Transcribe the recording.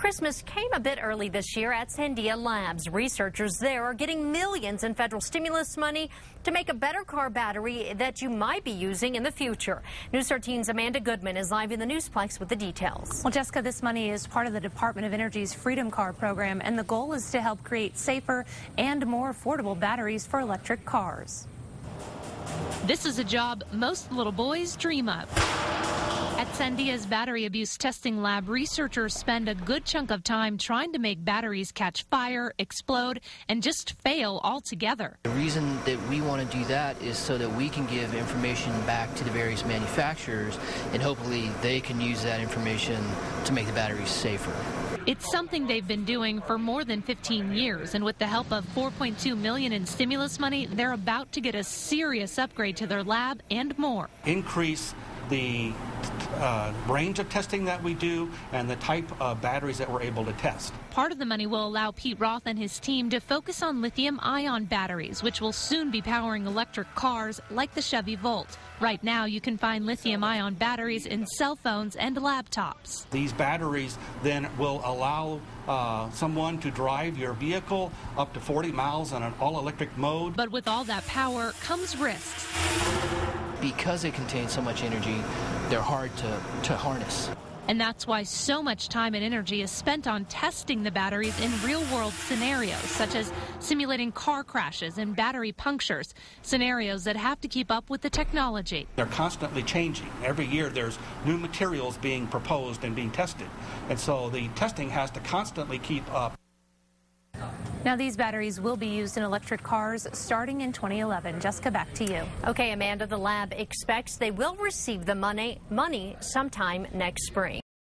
Christmas came a bit early this year at Sandia Labs. Researchers there are getting millions in federal stimulus money to make a better car battery that you might be using in the future. News 13's Amanda Goodman is live in the Newsplex with the details. Well, Jessica, this money is part of the Department of Energy's Freedom Car program, and the goal is to help create safer and more affordable batteries for electric cars. This is a job most little boys dream of. At Sandia's battery abuse testing lab, researchers spend a good chunk of time trying to make batteries catch fire, explode, and just fail altogether. The reason that we want to do that is so that we can give information back to the various manufacturers and hopefully they can use that information to make the batteries safer. It's something they've been doing for more than 15 years, and with the help of 4.2 million in stimulus money, they're about to get a serious upgrade to their lab and more. Increase the uh, range of testing that we do and the type of batteries that we're able to test. Part of the money will allow Pete Roth and his team to focus on lithium ion batteries, which will soon be powering electric cars like the Chevy Volt. Right now, you can find lithium ion batteries in cell phones and laptops. These batteries then will allow uh, someone to drive your vehicle up to 40 miles on an all electric mode. But with all that power comes risks because they contain so much energy, they're hard to, to harness. And that's why so much time and energy is spent on testing the batteries in real world scenarios, such as simulating car crashes and battery punctures, scenarios that have to keep up with the technology. They're constantly changing. Every year there's new materials being proposed and being tested. And so the testing has to constantly keep up. Now, these batteries will be used in electric cars starting in 2011. Jessica, back to you. Okay, Amanda, the lab expects they will receive the money, money sometime next spring.